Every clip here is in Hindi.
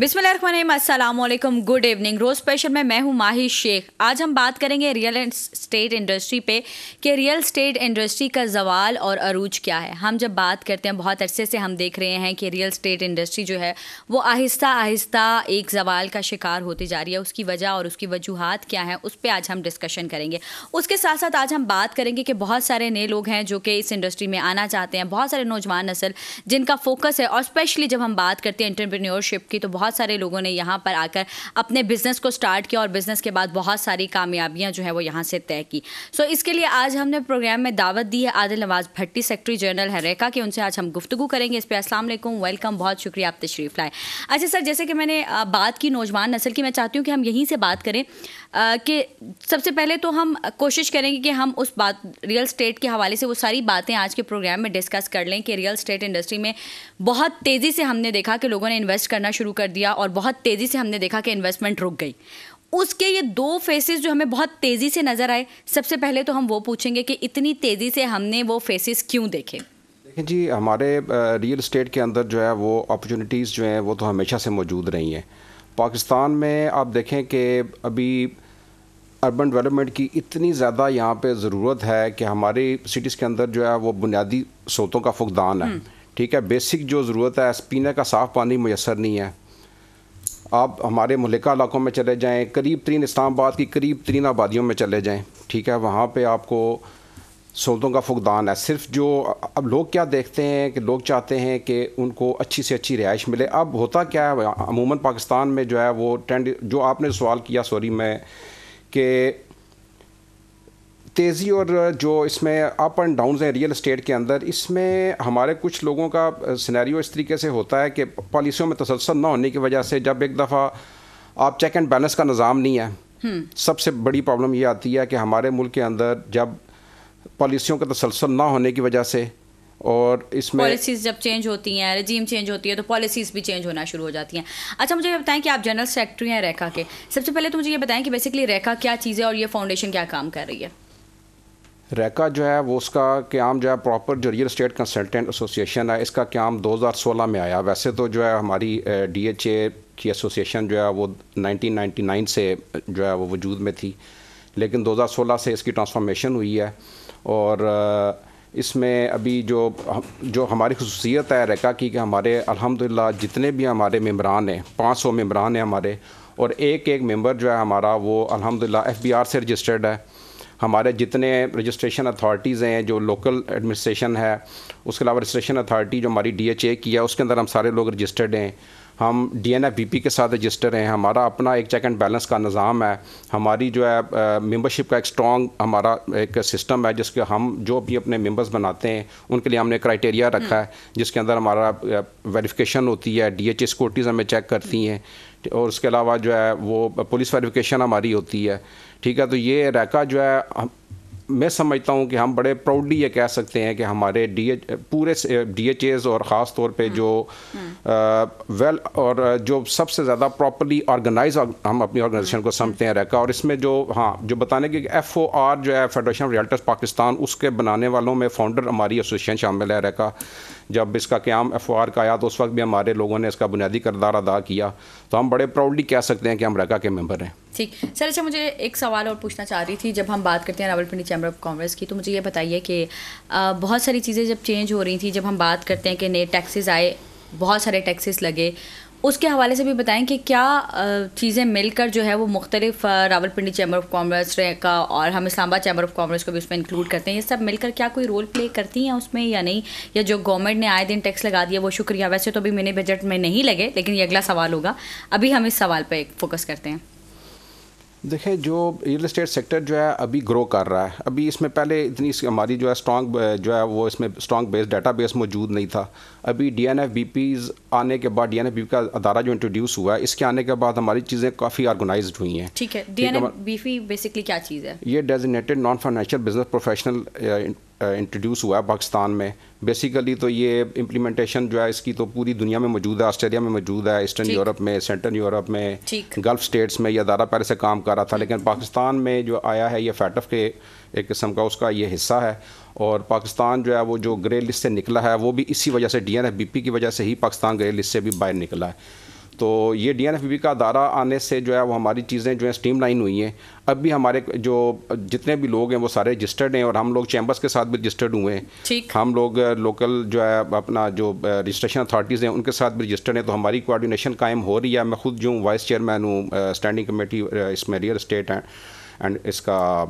बिस्मिल्लाम गुड इवनिंग। रोज स्पेशल में मैं हूँ माही शेख। आज हम बात करेंगे रियल स्टेट इंडस्ट्री पे कि रियल स्टेट इंडस्ट्री का जवाल और अरूज क्या है। हम जब बात करते हैं, बहुत अरसे से हम देख रहे हैं कि रियल स्टेट इंडस्ट्री जो है, वो आहिस्ता आहिस्ता एक जवाल का शिकार होती जा रही है। उसकी वजह और उसकी वजूहत क्या हैं, उस पर आज हम डिस्कशन करेंगे। उसके साथ साथ आज हम बात करेंगे कि बहुत सारे नए लोग हैं जो कि इस इंडस्ट्री में आना चाहते हैं। बहुत सारे नौजवान नस्ल जिनका फोकस है, और स्पेशली जब हम बात करते हैं इंटरप्रेन्योरशिप की तो बहुत बहुत सारे लोगों ने यहाँ पर आकर अपने बिज़नेस को स्टार्ट किया और बिज़नेस के बाद बहुत सारी कामयाबियाँ जो है वो यहाँ से तय की। सो इसके लिए आज हमने प्रोग्राम में दावत दी है आदिल नवाज़ भट्टी सेक्रेटरी जनरल है रेखा के। उनसे आज हम गुफ्तु करेंगे। इस पर असल वेलकम बहुत शुक्रिया आप तशरीफ़ लाए। अच्छा सर, जैसे कि मैंने बात की नौजवान नसल की, मैं चाहती हूँ कि हम यहीं से बात करें। कि सबसे पहले तो हम कोशिश करेंगे कि हम उस बात, रियल स्टेट के हवाले से वो सारी बातें आज के प्रोग्राम में डिस्कस कर लें कि रियल स्टेट इंडस्ट्री में बहुत तेज़ी से हमने देखा कि लोगों ने इन्वेस्ट करना शुरू कर दिया और बहुत तेज़ी से हमने देखा कि इन्वेस्टमेंट रुक गई। उसके ये दो फेसेस जो हमें बहुत तेज़ी से नज़र आए, सबसे पहले तो हम वो पूछेंगे कि इतनी तेज़ी से हमने वो फेसेस क्यों देखे? देखें जी, हमारे रियल स्टेट के अंदर जो है वो अपॉर्चुनिटीज़ जो हैं वो तो हमेशा से मौजूद रही हैं। पाकिस्तान में आप देखें कि अभी अर्बन डेवलपमेंट की इतनी ज़्यादा यहाँ पे ज़रूरत है कि हमारी सिटीज़ के अंदर जो है वो बुनियादी स्रोतों का फुकदान है। हम्म। ठीक है बेसिक जो ज़रूरत है पीने का साफ़ पानी मैसर नहीं है। आप हमारे मलिका इलाकों में चले जाएँ करीब तरीन इस्लामाबाद की करीब तरीन आबादियों में चले जाएँ। ठीक है वहाँ पर आपको सहूलतों का फुकदान है सिर्फ़ जो अब लोग क्या देखते हैं कि लोग चाहते हैं कि उनको अच्छी से अच्छी रिहाइश मिले अब होता क्या है अमूमन पाकिस्तान में जो है वो ट्रेंड जो आपने सवाल किया सॉरी मैं कि तेज़ी और जो इसमें अप एंड डाउन हैं रियल इस्टेट के अंदर इसमें हमारे कुछ लोगों का सिनेरियो इस तरीके से होता है कि पॉलिसियों में तसलसल ना होने की वजह से जब एक दफ़ा आप चेक एंड बैलेंस का निज़ाम नहीं है हम्म। सबसे बड़ी प्रॉब्लम ये आती है कि हमारे मुल्क के अंदर जब पॉलिसियों का तसलसल ना होने की वजह से और इसमें पॉलिसीज़ जब चेंज होती हैं रजीम चेंज होती है तो पॉलिसीज़ भी चेंज होना शुरू हो जाती हैं। अच्छा मुझे ये बताएँ कि आप जनरल सेक्रेटरी हैं रेखा के। सबसे पहले तो मुझे ये बताएँ कि बेसिकली रेखा क्या चीज़ है और ये फाउंडेशन क्या काम कर रही है? रेखा जो है वो उसका क्याम जो है प्रॉपर जो रियल स्टेट कंसल्टेंट एसोसिएशन है इसका क्याम 2016 में आया। वैसे तो जो है हमारी डीएचए की एसोसिएशन जो है वो 1999 से जो है वो वजूद में थी। लेकिन 2016 से इसकी ट्रांसफॉर्मेशन हुई है। और इसमें अभी जो जो हमारी खसूसियत है रेका की कि हमारे, अल्हम्दुलिल्लाह जितने भी हमारे मम्बरान हैं 500 मेम्बरान हैं हमारे, और एक एक मेंबर जो है हमारा वो अल्हम्दुलिल्लाह एफबीआर से रजिस्टर्ड है। हमारे जितने रजिस्ट्रेशन अथॉरिटीज़ हैं, जो लोकल एडमिनिस्ट्रेशन है, उसके अलावा रजिस्ट्रेशन अथॉरिटी जो हमारी डी एच ए की है, उसके अंदर हम सारे लोग रजिस्टर्ड हैं। हम D N F B P के साथ रजिस्टर हैं। हमारा अपना एक चेक एंड बैलेंस का निज़ाम है। हमारी जो है मेंबरशिप का एक स्ट्रॉन्ग हमारा एक सिस्टम है जिसके हम जो भी अपने मेंबर्स बनाते हैं उनके लिए हमने क्राइटेरिया रखा है जिसके अंदर हमारा वेरिफिकेशन होती है डी एच ए सिक्योरिटीज़ हमें चेक करती हैं। और उसके अलावा जो है वो पुलिस वेरिफिकेशन हमारी होती है। ठीक है तो ये रैका जो है मैं समझता हूँ कि हम बड़े प्राउडली ये कह सकते हैं कि हमारे डी एच पूरे डी एच एज और ख़ास तौर पे जो वेल और जो सबसे ज़्यादा प्रॉपरली ऑर्गेनाइज हम अपनी ऑर्गेनाइजेशन को समझते हैं रहकर और इसमें जो हाँ जो बताने की एफ़ ओ आर जो है फेडरेशन ऑफ़ रियल्टर्स पाकिस्तान उसके बनाने वालों में फाउंडर हमारी एसोसिएशन शामिल है रखा जब इसका क्याम एफ़ का आया तो उस वक्त भी हमारे लोगों ने इसका बुनियादी करदार अदा किया। तो हम बड़े प्राउडली कह सकते हैं कि हम रका के मेंबर हैं। ठीक। सर अच्छा मुझे एक सवाल और पूछना चाह रही थी। जब हम बात करते हैं रावलपिंडी चैम्बर ऑफ़ कॉमर्स की तो मुझे ये बताइए कि बहुत सारी चीज़ें जब चेंज हो रही थी, जब हम बात करते हैं कि नए टैक्सेस आए, बहुत सारे टैक्सेस लगे उसके हवाले से भी बताएँ कि क्या चीज़ें मिलकर जो है वो मुख्तलिफ़ रावलपिंडी चैम्बर ऑफ़ कॉमर्स का और हम इस्लामाबाद चैम्बर ऑफ़ कॉमर्स को भी उसमें इंक्लूड करते हैं। ये सब मिलकर क्या कोई रोल प्ले करती हैं उसमें या नहीं? या जो गवर्नमेंट ने आए दिन टैक्स लगा दिया, वो शुक्रिया। वैसे तो अभी मैंने बजट में नहीं लगे, लेकिन ये अगला सवाल होगा। अभी हम इस सवाल पर फोकस करते हैं। देखिए जो रियल इस्टेट सेक्टर जो है अभी ग्रो कर रहा है। अभी इसमें पहले इतनी हमारी जो है स्ट्रॉन्ग जो है वो इसमें स्ट्रॉन्ग बेस डाटा बेस मौजूद नहीं था। अभी D N F B Ps आने के बाद D N F B P का अदारा जो इंट्रोड्यूस हुआ है इसके आने के बाद हमारी चीज़ें काफ़ी ऑर्गेनाइज हुई हैं। ठीक है। D N F B P basically क्या चीज़ है? ये designated non financial business professional introduce हुआ है पाकिस्तान में। बेसिकली तो ये इम्प्लीमेंटेशन जो है इसकी तो पूरी दुनिया में मौजूद है ऑस्ट्रेलिया में मौजूद है ईस्टर्न यूरोप में सेंट्रल यूरोप में गल्फ स्टेट्स में यह अदारा पहले से काम कर रहा था। लेकिन पाकिस्तान में जो आया है ये फैटफ के एक किस्म का उसका ये हिस्सा है। और पाकिस्तान जो है वो जो ग्रे लिस्ट से निकला है वो भी इसी वजह से D N F B P की वजह से ही पाकिस्तान ग्रे लिस्ट से भी बाहर निकला है। तो ये डीएनएफबी का अदारा आने से जो है वो हमारी चीज़ें जो है स्टीम लाइन हुई हैं। अब भी हमारे जो जितने भी लोग हैं वो सारे रजिस्टर्ड हैं और हम लोग चैम्बर्स के साथ भी रजिस्टर्ड हुए हैं। हम लोग लोकल जो है अपना जो रजिस्ट्रेशन अथॉरिटीज़ हैं उनके साथ भी रजिस्टर्ड हैं। तो हमारी कोऑर्डिनेशन कायम हो रही है। मैं खुद जो वाइस चेयरमैन हूँ स्टैंडिंग कमेटी इसमें रियल स्टेट हैं एंड इसका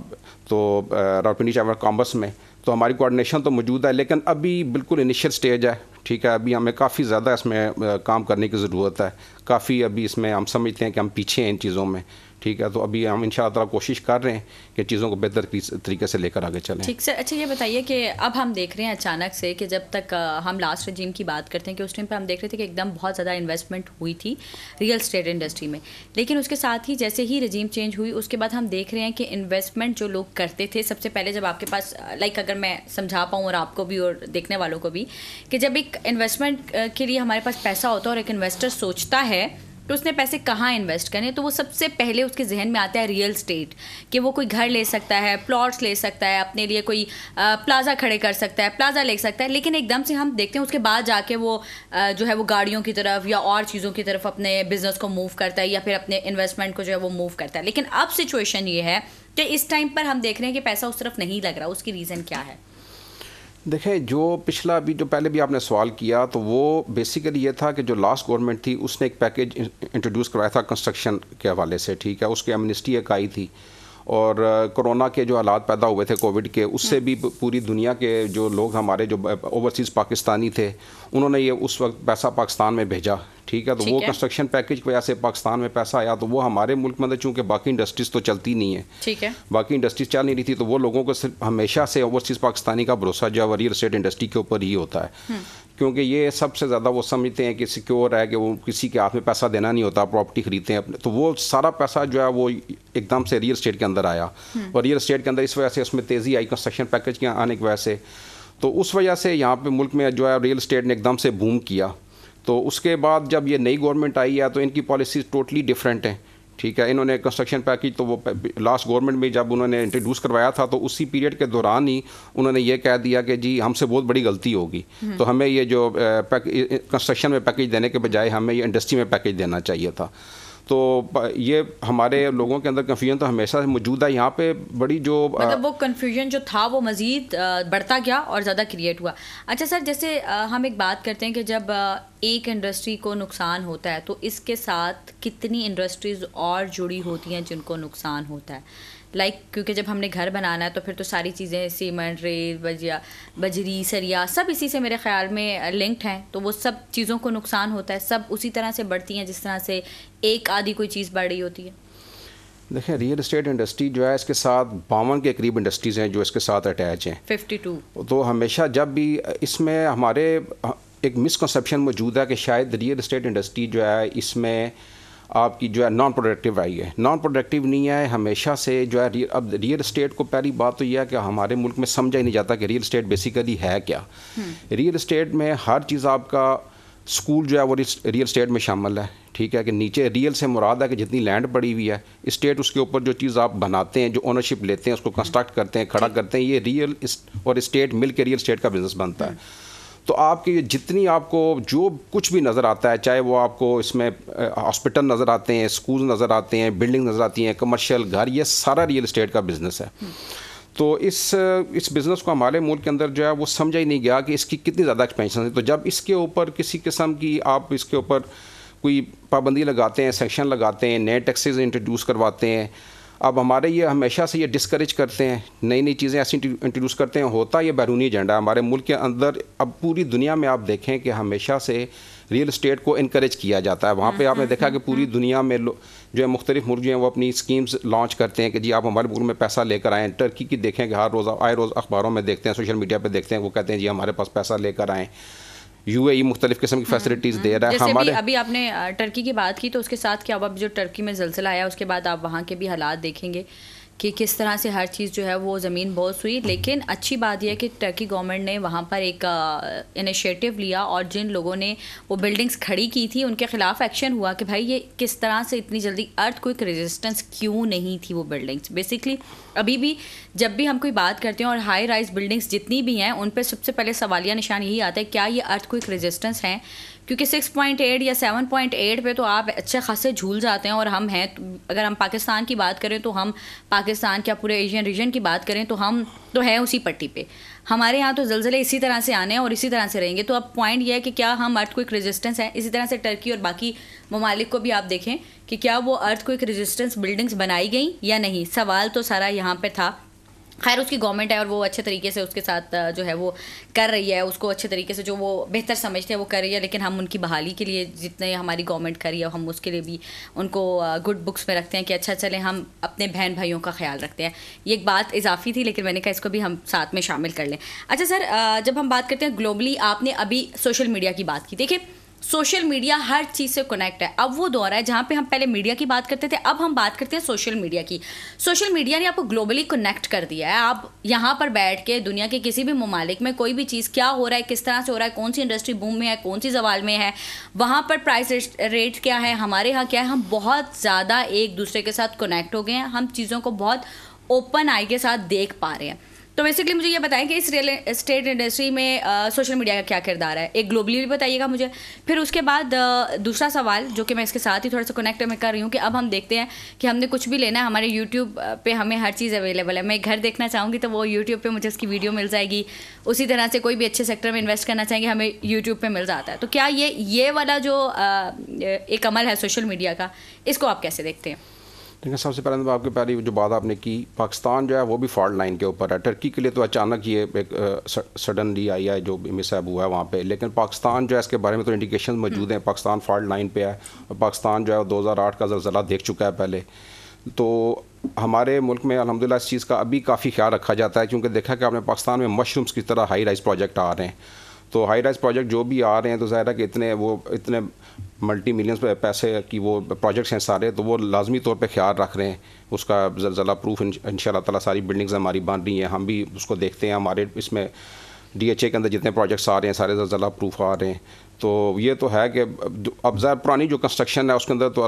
तो रावपिंडी चैम्बर कॉमर्स में। तो हमारी कोऑर्डिनेशन तो मौजूद है, लेकिन अभी बिल्कुल इनिशियल स्टेज है, ठीक है? अभी हमें काफ़ी ज़्यादा इसमें काम करने की ज़रूरत है। काफ़ी अभी इसमें हम समझते हैं कि हम पीछे हैं इन चीज़ों में। ठीक है? तो अभी हम इन ताला कोशिश कर रहे हैं कि चीज़ों को बेहतर तरीके से लेकर आगे चलें। ठीक सर अच्छा ये बताइए कि अब हम देख रहे हैं अचानक से कि जब तक हम लास्ट रजीम की बात करते हैं कि उस टाइम पे हम देख रहे थे कि एकदम बहुत ज़्यादा इन्वेस्टमेंट हुई थी रियल स्टेट इंडस्ट्री में। लेकिन उसके साथ ही जैसे ही रजीम चेंज हुई, उसके बाद हम देख रहे हैं कि इन्वेस्टमेंट जो लोग करते थे, सबसे पहले जब आपके पास लाइक अगर मैं समझा पाऊँ और आपको भी और देखने वालों को भी, कि जब एक इन्वेस्टमेंट के लिए हमारे पास पैसा होता है और एक इन्वेस्टर सोचता है तो उसने पैसे कहाँ इन्वेस्ट करें तो वो सबसे पहले उसके जहन में आता है रियल स्टेट कि वो कोई घर ले सकता है प्लॉट्स ले सकता है, अपने लिए कोई प्लाजा खड़े कर सकता है प्लाजा ले सकता है, लेकिन एकदम से हम देखते हैं उसके बाद जाके वो जो है वो गाड़ियों की तरफ़ या और चीज़ों की तरफ़ अपने बिज़नेस को मूव करता है या फिर अपने इन्वेस्टमेंट को जो है वो मूव करता है। लेकिन अब सिचुएशन ये है कि इस टाइम पर हम देख रहे हैं कि पैसा उस तरफ़ नहीं लग रहा, उसकी रीज़न क्या है? देखें, जो पिछला अभी जो पहले भी आपने सवाल किया तो वो बेसिकली ये था कि जो लास्ट गवर्नमेंट थी, उसने एक पैकेज इंट्रोड्यूस करवाया था कंस्ट्रक्शन के हवाले से, ठीक है? उसके एमनिस्टी एक आई थी। और कोरोना के जो हालात पैदा हुए थे कोविड के उससे हाँ। भी पूरी दुनिया के जो लोग हमारे जो ओवरसीज़ पाकिस्तानी थे उन्होंने ये उस वक्त पैसा पाकिस्तान में भेजा ठीक है? तो वो कंस्ट्रक्शन पैकेज की वजह से पाकिस्तान में पैसा आया तो वो हमारे मुल्क में चूँकि बाकी इंडस्ट्रीज़ तो चलती नहीं है। ठीक है। बाकी इंडस्ट्रीज़ चल नहीं रही थी तो वो लोगों को सिर्फ़ हमेशा से ओवरसीज़ पाकिस्तानी का भरोसा जो रियल स्टेट इंडस्ट्री के ऊपर ही होता है। हम्म। क्योंकि ये सबसे ज़्यादा वो समझते हैं कि सिक्योर है कि वो किसी के हाथ में पैसा देना नहीं होता प्रॉपर्टी खरीदते हैं अपने। तो वो सारा पैसा जो है वो एकदम से रियल स्टेट के अंदर आया। हम्म। और रियल स्टेट के अंदर इस वजह से उसमें तेज़ी आई कंस्ट्रक्शन पैकेज के आने की वजह से। तो उस वजह से यहाँ पे मुल्क में जो है रियल स्टेट ने एकदम से बूम किया। तो उसके बाद जब ये नई गवर्नमेंट आई है तो इनकी पॉलिसीज़ टोटली डिफरेंट हैं। ठीक है इन्होंने कंस्ट्रक्शन पैकेज तो वो लास्ट गवर्नमेंट में जब उन्होंने इंट्रोड्यूस करवाया था तो उसी पीरियड के दौरान ही उन्होंने ये कह दिया कि जी हमसे बहुत बड़ी गलती होगी हम्म। तो हमें ये जो कंस्ट्रक्शन में पैकेज देने के बजाय हमें ये इंडस्ट्री में पैकेज देना चाहिए था तो ये हमारे लोगों के अंदर कन्फ्यूज़न तो हमेशा मौजूद है। यहाँ पे बड़ी जो मतलब वो कन्फ्यूज़न जो था वो मज़ीद बढ़ता गया और ज़्यादा क्रिएट हुआ। अच्छा सर जैसे हम एक बात करते हैं कि जब एक इंडस्ट्री को नुकसान होता है तो इसके साथ कितनी इंडस्ट्रीज़ और जुड़ी होती हैं जिनको नुकसान होता है? लाइक like, क्योंकि जब हमने घर बनाना है तो फिर तो सारी चीज़ें सीमेंट रेल बजिया बजरी सरिया सब इसी से मेरे ख्याल में लिंक्ड हैं। तो वो सब चीज़ों को नुकसान होता है। सब उसी तरह से बढ़ती हैं जिस तरह से एक आधी कोई चीज़ बढ़ रही होती है। देखिए रियल इस्टेट इंडस्ट्री जो है इसके साथ बावन के करीब इंडस्ट्रीज़ हैं जो इसके साथ अटैच हैं। फिफ्टी टू तो हमेशा जब भी इसमें हमारे एक मिसकनसप्शन मौजूद है कि शायद रियल इस्टेट इंडस्ट्री जो है इसमें आपकी जो है नॉन प्रोडक्टिव आई है। नॉन प्रोडक्टिव नहीं आए हमेशा से जो है अब रियल इस्टेट को पहली बात तो यह है कि हमारे मुल्क में समझा ही नहीं जाता कि रियल इस्टेट बेसिकली है क्या। रियल हम्म। इस्टेट में हर चीज़ आपका स्कूल जो है वो रियल स्टेट में शामिल है। ठीक है कि नीचे रियल से मुराद है कि जितनी लैंड पड़ी हुई है स्टेट उसके ऊपर जो चीज़ आप बनाते हैं जो ओनरशिप लेते हैं उसको कंस्ट्रक्ट करते हैं खड़ा करते हैं ये रियल और स्टेट मिल के रियल स्टेट का बिज़नेस बनता है। हम्म। तो आपकी जितनी आपको जो कुछ भी नज़र आता है चाहे वो आपको इसमें हॉस्पिटल नज़र आते हैं स्कूल नज़र आते हैं बिल्डिंग नज़र आती हैं कमर्शियल घर ये सारा रियल इस्टेट का बिज़नेस है। तो इस इस बिज़नेस को हमारे मुल्क के अंदर जो है वो समझा ही नहीं गया कि इसकी कितनी ज़्यादा एक्सपेंशन है। तो जब इसके ऊपर किसी किस्म की आप इसके ऊपर कोई पाबंदी लगाते हैं सेक्शन लगाते हैं नए टैक्सेस इंट्रोड्यूस करवाते हैं अब हमारे ये हमेशा से ये डिस्करेज करते हैं नई नई चीज़ें ऐसी इंट्रोड्यूस करते हैं होता ये बैरूनी एजेंडा हमारे मुल्क के अंदर अब पूरी दुनिया में आप देखें कि हमेशा से रियल इस्टेट को इनक्रेज किया जाता है। वहाँ पे आपने देखा कि पूरी दुनिया में जो है मुख्तलिफ़ मुल्क जो हैं वो अपनी स्कीम्स लॉन्च करते हैं कि जी आप हमारे मुल्क में पैसा लेकर आएँ। टर्की की देखें कि हर रोज़ आए रोज़ अखबारों में देखते हैं सोशल मीडिया पर देखते हैं वो कहते हैं जी हमारे पास पैसा लेकर आएँ। यू ए मुख्तलिफ़ किस्म की फैसिलिटीज़ हम्म, दे रहा है हमारे अभी आपने टर्की की बात की तो उसके साथ क्या अब जो टर्की में जलसला आया उसके बाद आप वहाँ के भी हालात देखेंगे। कि किस तरह से हर चीज़ जो है वो ज़मीन बहुत हुई। लेकिन अच्छी बात यह कि टर्की गवर्नमेंट ने वहाँ पर एक इनिशिएटिव लिया और जिन लोगों ने वो बिल्डिंग्स खड़ी की थी, उनके ख़िलाफ़ एक्शन हुआ कि भाई ये किस तरह से इतनी जल्दी अर्थ क्विक रेजिस्टेंस क्यों नहीं थी वो बिल्डिंग्स बेसिकली अभी भी जब भी हम कोई बात करते हैं और हाई राइज बिल्डिंग्स जितनी भी हैं, उन पर सबसे पहले सवालिया निशान यही आता है, क्या ये अर्थ क्विक रेजिस्टेंस हैं? क्योंकि 6.8 या 7.8 पे तो आप अच्छे खासे झूल जाते हैं और हम हैं तो अगर हम पाकिस्तान की बात करें तो हम पाकिस्तान क्या पूरे एशियन रीजन की बात करें तो हम तो हैं उसी पट्टी पे। हमारे यहाँ तो जलजले इसी तरह से आने हैं और इसी तरह से रहेंगे। तो अब पॉइंट ये है कि क्या हम अर्थ क्विक रेजिस्टेंस है? इसी तरह से टर्की और बाकी ममालिक को भी आप देखें कि क्या वो अर्थ क्विक रेजिस्टेंस बिल्डिंग्स बनाई गई या नहीं? सवाल तो सारा यहाँ पर था। खैर, उसकी गवर्नमेंट है और वो अच्छे तरीके से उसके साथ जो है, वो कर रही है, उसको अच्छे तरीके से जो वो बेहतर समझते हैं, वो कर रही है, लेकिन हम उनकी बहाली के लिए जितने हमारी गवर्नमेंट कर रही है, हम उसके लिए भी उनको गुड बुक्स में रखते हैं कि अच्छा चले, हम अपने बहन भाइयों का ख्याल रखते हैं। ये एक बात इजाफी थी, लेकिन मैंने कहा इसको भी हम साथ में शामिल कर लें। अच्छा सर जब हम बात करते हैं ग्लोबली आपने अभी सोशल मीडिया की बात की। देखिए सोशल मीडिया हर चीज़ से कनेक्ट है। अब वो दौर है जहाँ पे हम पहले मीडिया की बात करते थे, अब हम बात करते हैं सोशल मीडिया की। सोशल मीडिया ने आपको ग्लोबली कनेक्ट कर दिया है। आप यहाँ पर बैठ के, दुनिया के किसी भी ममालिक में कोई भी चीज़, क्या हो रहा है, किस तरह से हो रहा है, कौन सी इंडस्ट्री बूम में है, कौन सी जवाल में है, वहाँ पर प्राइस रेट क्या है, हमारे यहाँ क्या है, हम बहुत ज़्यादा एक दूसरे के साथ कनेक्ट हो गए हैं। हम चीज़ों को बहुत ओपन आई के साथ देख पा रहे हैं। तो बेसिकली मुझे ये बताएँ कि इस रियल एस्टेट इंडस्ट्री में सोशल मीडिया का क्या किरदार है? एक ग्लोबली भी बताइएगा मुझे। फिर उसके बाद दूसरा सवाल, जो कि मैं इसके साथ ही थोड़ा सा कनेक्ट में कर रही हूँ कि अब हम देखते हैं कि हमने कुछ भी लेना है, हमारे यूट्यूब पे हमें हर चीज़ अवेलेबल है। मैं घर देखना चाहूँगी तो वो यूट्यूब पर मुझे उसकी वीडियो मिल जाएगी। उसी तरह से कोई भी अच्छे सेक्टर में इन्वेस्ट करना चाहेंगे, हमें यूट्यूब पर मिल जाता है। तो क्या ये ये वाला जो एक अमल है सोशल मीडिया का, इसको आप कैसे देखते हैं? देखिए सबसे पहले तो आपके पहली जो बात आपने की पाकिस्तान जो है वो भी फॉल्ट लाइन के ऊपर है। टर्की के लिए तो अचानक ये एक सडनली आई है जो मिसहब हुआ है वहाँ पे। लेकिन पाकिस्तान जो है इसके बारे में तो इंडिकेशन मौजूद हैं। पाकिस्तान फॉल्ट लाइन पे है और पाकिस्तान जो है दो हज़ार आठ का जलजला देख चुका है पहले। तो हमारे मुल्क में अलहमदिल्ला इस चीज़ का अभी काफ़ी ख्याल रखा जाता है क्योंकि देखा कि आपने पाकिस्तान में मशरूम्स की तरह हाई राइज प्रोजेक्ट आ रहे हैं। तो हाई राइज प्रोजेक्ट जो भी आ रहे हैं तो ज़ाहिर है कि इतने वो इतने मल्टी मिलियंस पैसे की वो प्रोजेक्ट्स हैं सारे तो वो लाजमी तौर पे ख्याल रख रहे हैं। उसका जलजला प्रूफ इन ताला सारी बिल्डिंग्स हमारी बन रही हैं। हम भी उसको देखते हैं, हमारे इसमें डी एच ए के अंदर जितने प्रोजेक्ट्स आ रहे हैं, सारे जलजला प्रूफ आ रहे हैं। तो ये तो है कि अब ज़्यादा पुरानी जो कंस्ट्रक्शन है, उसके अंदर तो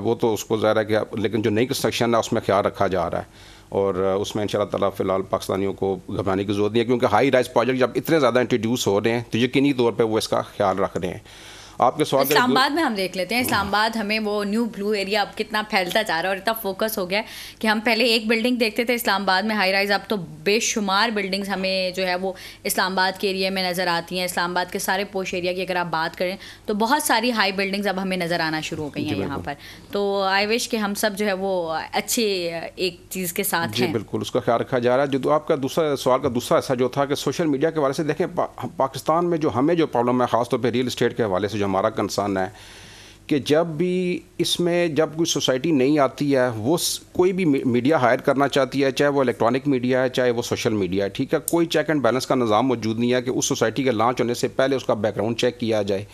वो तो उसको ज़ाहिर है कि लेकिन जो नई कंस्ट्रक्शन है, उसमें ख्याल रखा जा रहा है। और उसमें इन ताला फ़िलहाल पाकिस्तानियों को घबराने की ज़रूरत नहीं है, क्योंकि हाई राइज प्रोजेक्ट जब इतने ज़्यादा इंट्रोड्यूस हो रहे हैं तो यकीनी तौर पर वो इसका ख्याल रख रहे हैं। आपके स्वागत इस्लामाबाद में हम देख लेते हैं। इस्लामाबाद हमें वो न्यू ब्लू एरिया अब कितना फैलता जा रहा है और इतना फोकस हो गया है कि हम पहले एक बिल्डिंग देखते थे इस्लामाबाद में हाई राइज अब तो बेशुमार बिल्डिंग्स हमें जो है वो इस्लामाबाद के एरिया में नज़र आती हैं। इस्लामाबाद के सारे पोश एरिया की अगर आप बात करें तो बहुत सारी हाई बिल्डिंग्स अब हमें नज़र आना शुरू हो गई हैं यहाँ पर। तो आई विश कि हम सब जो है वो अच्छे एक चीज़ के साथ हैं। बिल्कुल उसका ख्याल रखा जा रहा है। जो आपका दूसरा सवाल का दूसरा ऐसा जो था कि सोशल मीडिया के हवाले से देखें पाकिस्तान में जो हमें जो प्रॉब्लम है ख़ासतौर पर रियल इस्टेट के हवाले से जो हमारा कंसर्न है कि जब भी इसमें जब कोई सोसाइटी नहीं आती है वो कोई भी मीडिया हायर करना चाहती है चाहे वो इलेक्ट्रॉनिक मीडिया है चाहे वो सोशल मीडिया है ठीक है? कोई चेक एंड बैलेंस का निज़ाम मौजूद नहीं है कि उस सोसाइटी के लॉन्च होने से पहले उसका बैकग्राउंड चेक किया जाए।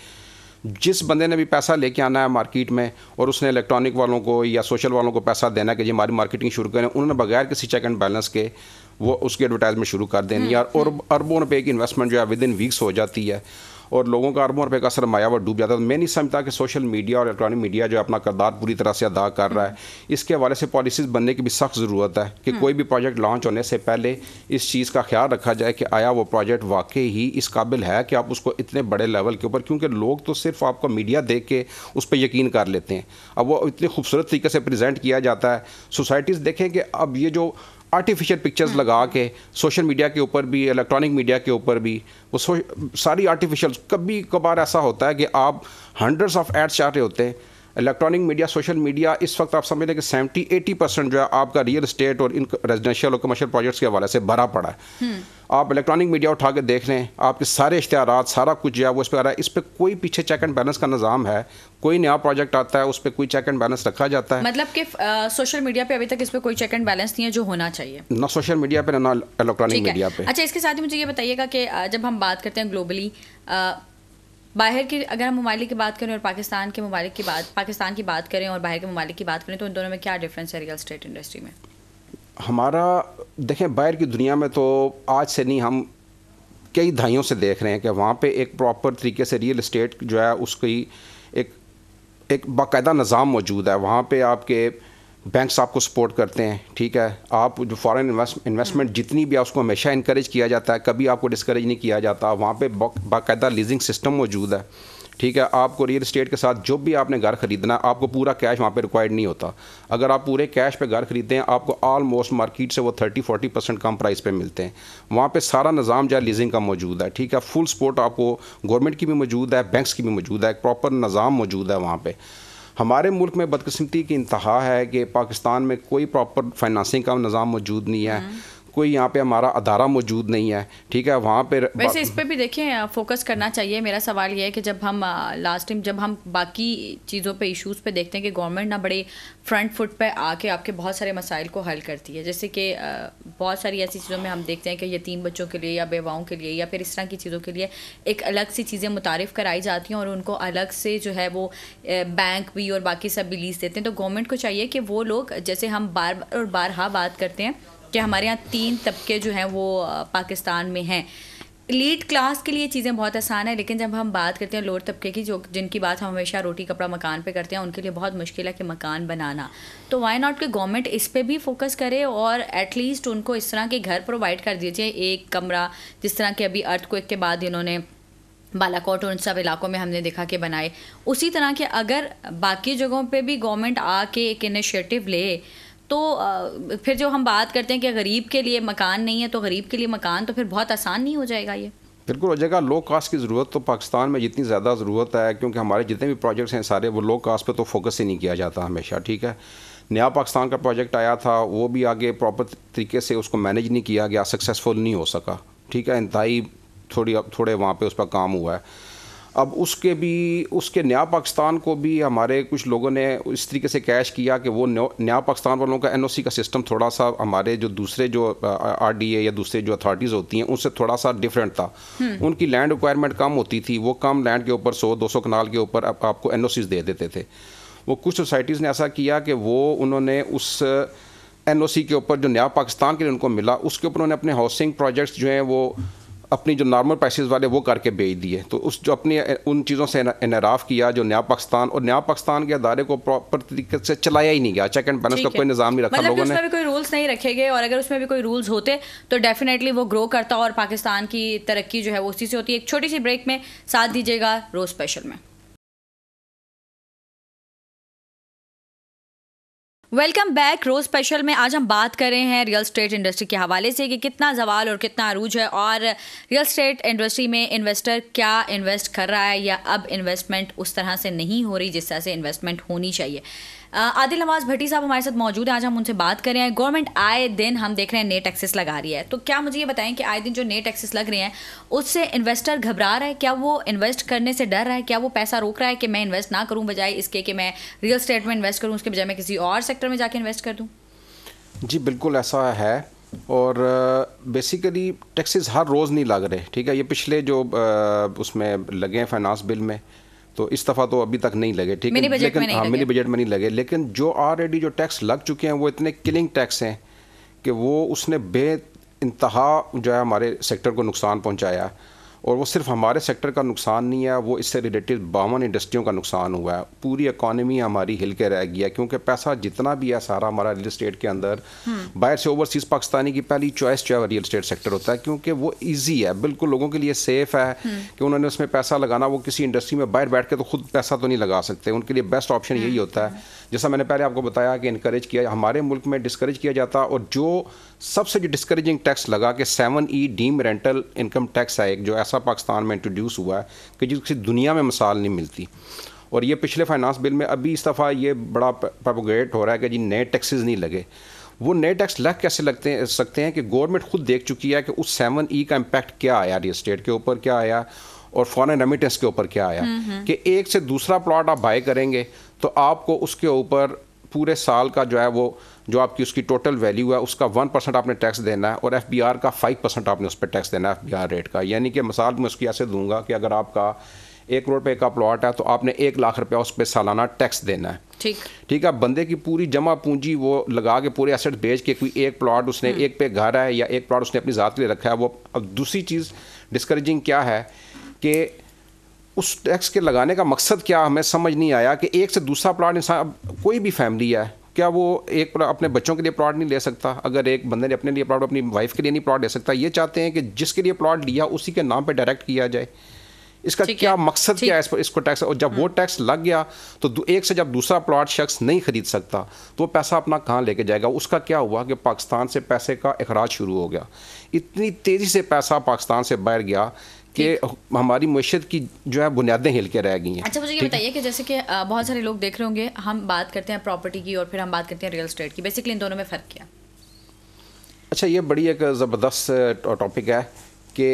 जिस बंदे ने भी पैसा लेके आना है मार्केट में और उसने इलेक्ट्रॉनिक वालों को या सोशल वालों को पैसा देना है कि जी हमारी मार्केटिंग शुरू करें उन्होंने बगैर किसी चेक एंड बैलेंस के वो उसकी एडवर्टाइजमेंट शुरू कर देनी है। हम्म, और हम्म। अरबों रुपये की इन्वेस्टमेंट जो है विद इन वीक्स हो जाती है। और लोगों का अरबों रुपये का सरमाया वो डूब जाता है। तो मैं नहीं समझता कि सोशल मीडिया और इलेक्ट्रॉनिक मीडिया जो अपना करदार पूरी तरह से अदा कर रहा है, इसके हवाले से पॉलिसीज़ बनने की भी सख्त ज़रूरत है कि कोई भी प्रोजेक्ट लॉन्च होने से पहले इस चीज़ का ख्याल रखा जाए कि आया वो प्रोजेक्ट वाकई ही इस काबिल है कि आप उसको इतने बड़े लेवल के ऊपर, क्योंकि लोग तो सिर्फ़ आपको मीडिया देख के उस पर यकीन कर लेते हैं। अब वो इतने खूबसूरत तरीके से प्रजेंट किया जाता है। सोसाइटीज़ देखें कि अब ये जो आर्टिफिशियल पिक्चर्स। लगा के सोशल मीडिया के ऊपर भी इलेक्ट्रॉनिक मीडिया के ऊपर भी वो सारी आर्टिफिशियल कभी कभार ऐसा होता है कि आप हंड्रेड्स ऑफ़ एड्स चाह रहे होते हैं इलेक्ट्रॉनिक मीडिया सोशल मीडिया इस वक्त आप समझ लें कि सेवेंटी एटी परसेंट जो है आपका रियल इस्टेट और इन रेजिडेंशियल और कमर्शियल प्रोजेक्ट्स के हवाले से भरा पड़ा है। हम्म। आप इलेक्ट्रॉनिक मीडिया उठा के देख लें आपके सारे इश्तहार सारा कुछ जो है वो इस पर आ रहा है। इस पर कोई पीछे चेक एंड बैलेंस का निज़ाम है कोई नया प्रोजेक्ट आता है उस पर कोई चेक एंड बैलेंस रखा जाता है। मतलब कि सोशल मीडिया पे अभी तक इस पर कोई चेक एंड बैलेंस नहीं है जो होना चाहिए। ना सोशल मीडिया पे ना इलेक्ट्रॉनिक मीडिया पे। अच्छा इसके साथ ही मुझे ये बताइएगा कि जब हम बात करते हैं ग्लोबली बाहर के, अगर हम ममालिक की बात करें और पाकिस्तान के ममालिक की बात, पाकिस्तान की बात करें और बाहर के ममालिक की बात करें तो इन दोनों में क्या डिफरेंस है रियल स्टेट इंडस्ट्री में? हमारा, देखें, बाहर की दुनिया में तो आज से नहीं, हम कई दहाइयों से देख रहे हैं कि वहाँ पे एक प्रॉपर तरीके से रियल इस्टेट जो है, उसकी एक एक बाकायदा निज़ाम मौजूद है। वहाँ पे आपके बैंक्स आपको सपोर्ट करते हैं, ठीक है? आप जो फॉरेन इन्वेस्टमेंट जितनी भी है उसको हमेशा इंकरेज किया जाता है, कभी आपको डिस्करेज नहीं किया जाता, वहाँ पे बाकायदा लीजिंग सिस्टम मौजूद है, ठीक है? आपको रियल इस्टेट के साथ जो भी आपने घर ख़रीदना है, आपको पूरा कैश वहाँ पे रिक्वायर्ड नहीं होता। अगर आप पूरे कैश पे घर ख़रीदते हैं, आपको ऑलमोस्ट मार्केट से वो थर्टी फोर्टी परसेंट कम प्राइस पे मिलते हैं। वहाँ पे सारा निज़ाम जो लीजिंग का मौजूद है, ठीक है? फुल सपोर्ट आपको गवर्नमेंट की भी मौजूद है बैंक्स की भी मौजूद है, एक प्रॉपर निज़ाम मौजूद है वहाँ पर हमारे मुल्क में बदकस्मती की इंतहा है कि पाकिस्तान में कोई प्रॉपर फाइनेंसिंग का निज़ाम मौजूद नहीं है। कोई यहाँ पे हमारा अदारा मौजूद नहीं है, ठीक है? वहाँ पर वैसे इस पर भी देखें फोकस करना चाहिए। मेरा सवाल ये है कि जब हम लास्ट टाइम जब हम बाकी चीज़ों पे इश्यूज़ पे देखते हैं कि गवर्नमेंट ना बड़े फ्रंट फुट पे आके आपके बहुत सारे मसाइल को हल करती है, जैसे कि बहुत सारी ऐसी चीज़ों में हम देखते हैं कि यतीम बच्चों के लिए या बेवाओं के लिए या फिर इस तरह की चीज़ों के लिए एक अलग सी चीज़ें मुतारफ़ कराई जाती हैं और उनको अलग से जो है वो बैंक भी और बाकी सब भी लीज देते हैं। तो गवर्नमेंट को चाहिए कि वो लोग, जैसे हम बार और बार बारहा बात करते हैं कि हमारे यहाँ तीन तबके जो हैं वो पाकिस्तान में हैं। लीड क्लास के लिए चीज़ें बहुत आसान है, लेकिन जब हम बात करते हैं लोअर तबके की, जो, जिनकी बात हम हमेशा रोटी, कपड़ा, मकान पे करते हैं, उनके लिए बहुत मुश्किल है कि मकान बनाना। तो वाई नॉट कि गवर्नमेंट इस पर भी फोकस करे और एटलीस्ट उनको इस तरह के घर प्रोवाइड कर दीजिए एक कमरा, जिस तरह के अभी अर्थ को बाद इन्होंने बालाकोट और उन सब इलाकों में हमने देखा कि बनाए। उसी तरह के अगर बाकी जगहों पे भी गवर्नमेंट आके एक इनिशिएटिव ले तो फिर जो हम बात करते हैं कि गरीब के लिए मकान नहीं है तो गरीब के लिए मकान तो फिर बहुत आसान नहीं हो जाएगा ये। बिल्कुल हो जाएगा लो कास्ट की ज़रूरत तो पाकिस्तान में जितनी ज़्यादा ज़रूरत है, क्योंकि हमारे जितने भी प्रोजेक्ट्स हैं सारे वो लो कास्ट पे तो फोकस ही नहीं किया जाता हमेशा, ठीक है? नया पाकिस्तान का प्रोजेक्ट आया था, वो भी आगे प्रॉपर तरीके से उसको मैनेज नहीं किया गया सक्सेसफुल नहीं हो सका, ठीक है? इंतहाई थोड़ी थोड़े वहाँ पर उस पर काम हुआ है। अब उसके भी उसके नया पाकिस्तान को भी हमारे कुछ लोगों ने इस तरीके से कैश किया कि वो नया पाकिस्तान वालों का एनओसी का सिस्टम थोड़ा सा हमारे जो दूसरे जो आरडीए या दूसरे जो अथॉरिटीज़ होती हैं उनसे थोड़ा सा डिफरेंट था हम्म। उनकी लैंड रिक्वायरमेंट कम होती थी वो कम लैंड के ऊपर सौ दो सौ कनाल के ऊपर आप, आपको एन दे देते थे वो कुछ सोसाइटीज़ ने ऐसा किया कि वो उन्होंने उस एनओसी के ऊपर जो नया पाकिस्तान के लिए उनको मिला उसके ऊपर उन्होंने अपने हाउसिंग प्रोजेक्ट्स जो हैं वो अपनी जो नॉर्मल प्राइसेस वाले वो करके बेच दिए। तो उस जो अपनी उन चीज़ों से इनराफ किया जो नया पाकिस्तान और नया पाकिस्तान के अदारे को प्रॉपर तरीके से चलाया ही नहीं गया। चेक एंड बैलेंस का कोई निज़ाम नहीं रखा मतलब लोगों ने। भी कोई रूल्स नहीं रखे गए और अगर उसमें भी कोई रूल्स होते तो डेफिनेटली वो ग्रो करता और पाकिस्तान की तरक्की जो है वो उसी से होती। है एक छोटी सी ब्रेक में साथ दीजिएगा रोज स्पेशल में। वेलकम बैक रोज स्पेशल में आज हम बात कर रहे हैं रियल स्टेट इंडस्ट्री के हवाले से कि कितना जवाल और कितना अरूज है और रियल स्टेट इंडस्ट्री में इन्वेस्टर क्या इन्वेस्ट कर रहा है या अब इन्वेस्टमेंट उस तरह से नहीं हो रही जिस तरह से इन्वेस्टमेंट होनी चाहिए। आदिल नवाज़ भट्टी साहब हमारे साथ मौजूद हैं। आज हम उनसे बात कर। रहे हैं गवर्नमेंट आए दिन हम देख रहे हैं नेट एक्सेस लगा रही है। तो क्या मुझे ये बताएँ कि आए दिन जो नेट एक्सेस लग रहे हैं, उससे इन्वेस्टर घबरा रहा है? क्या वो इन्वेस्ट करने से डर रहा है? क्या वो पैसा रोक रहा है कि मैं इन्वेस्ट ना करूँ बजाय इसके कि मैं रियल स्टेट में इन्वेस्ट करूँ, उसके बजाय मैं किसी और सेक्टर में जाके इन्वेस्ट कर दूँ? जी, बिल्कुल ऐसा है। और बेसिकली टैक्सेस हर रोज़ नहीं लग रहे, ठीक है? ये पिछले जो उसमें लगे हैं फाइनेंस बिल में तो इस दफ़ा तो अभी तक नहीं लगे ठीक है? लेकिन हाँ मिनी बजट में नहीं लगे लेकिन जो ऑलरेडी जो टैक्स लग चुके हैं वो इतने किलिंग टैक्स हैं कि वो उसने बे इंतहा जो है हमारे सेक्टर को नुकसान पहुँचाया। और वो सिर्फ़ हमारे सेक्टर का नुकसान नहीं है वो इससे रिलेटेड बावन इंडस्ट्रियों का नुकसान हुआ है पूरी इकानमी हमारी हिल के रह गई है क्योंकि पैसा जितना भी है सारा हमारा रियल इस्टेट के अंदर हम्म। बाहर से ओवरसीज़ पाकिस्तानी की पहली चॉइस जो है रियल इस्टेट सेक्टर होता है क्योंकि वो ईजी है बिल्कुल लोगों के लिए सेफ़ है हम्म। कि उन्होंने उसमें पैसा लगाना वो किसी इंडस्ट्री में बाहर बैठ के तो खुद पैसा तो नहीं लगा सकते उनके लिए बेस्ट ऑप्शन यही हम्म। होता है जैसा मैंने पहले आपको बताया कि इनक्रेज किया, हमारे मुल्क में डिस्करेज किया जाता और जो सबसे जो डिस्करेजिंग टैक्स लगा कि seven E deemed rental income tax है, एक जो ऐसा पाकिस्तान में इंट्रोड्यूस हुआ है कि जिसकी दुनिया में मिसाल नहीं मिलती। और ये पिछले फाइनेंस बिल में अभी इस दफ़ा ये बड़ा प्रोपोगेट हो रहा है कि जी नए टैक्सेस नहीं लगे। वो नए टैक्स लग कैसे लगते हैं, सकते हैं कि गवर्नमेंट खुद देख चुकी है कि उस सेवन ई का इम्पैक्ट क्या आया रियल स्टेट के ऊपर क्या आया और फॉरन रेमिटेंस के ऊपर क्या आया। कि एक से दूसरा प्लॉट आप बाय करेंगे तो आपको उसके ऊपर पूरे साल का जो है वो जो आपकी उसकी टोटल वैल्यू है उसका वन परसेंट आपने टैक्स देना है और एफ़ बी आर का फाइव परसेंट आपने उस पर टैक्स देना है एफ़ बी आर रेट का। यानी कि मिसाल मैं उसकी ऐसे दूँगा कि अगर आपका एक करोड़ रुपये का प्लॉट है तो आपने एक लाख रुपया उस पर सालाना टैक्स देना है। ठीक। ठीक है? बंदे की पूरी जमा पूंजी वो लगा के पूरे एसेट बेच के कोई एक प्लॉट उसने हम्म। एक पे घर है या एक प्लॉट उसने अपनी ज़ात के लिए रखा है वो अब दूसरी चीज़ डिस्करेजिंग क्या है? कि उस टैक्स के लगाने का मकसद क्या हमें समझ नहीं आया कि एक से दूसरा प्लाट इंसान कोई भी फैमिली है क्या वो एक अपने बच्चों के लिए प्लॉट नहीं ले सकता? अगर एक बंदे ने अपने लिए प्लॉट अपनी वाइफ के लिए नहीं प्लॉट ले सकता ये चाहते हैं कि जिसके लिए प्लॉट लिया उसी के नाम पर डायरेक्ट किया जाए। इसका क्या मकसद क्या है इस पर इसको टैक्स और जब वो टैक्स लग गया तो एक से जब दूसरा प्लॉट शख्स नहीं खरीद सकता तो वो पैसा अपना कहाँ लेके जाएगा? उसका क्या हुआ कि पाकिस्तान से पैसे का अखराज शुरू हो गया। इतनी तेज़ी से पैसा पाकिस्तान से बाहर गया कि हमारी मीशत की जो है बुनियादें हिल के रह गई हैं। अच्छा मुझे ये बताइए कि जैसे कि बहुत सारे लोग देख रहे होंगे हम बात करते हैं प्रॉपर्टी की और फिर हम बात करते हैं रियल स्टेट की। बेसिकली इन दोनों में फ़र्क क्या? अच्छा ये बड़ी एक ज़बरदस्त टॉपिक है कि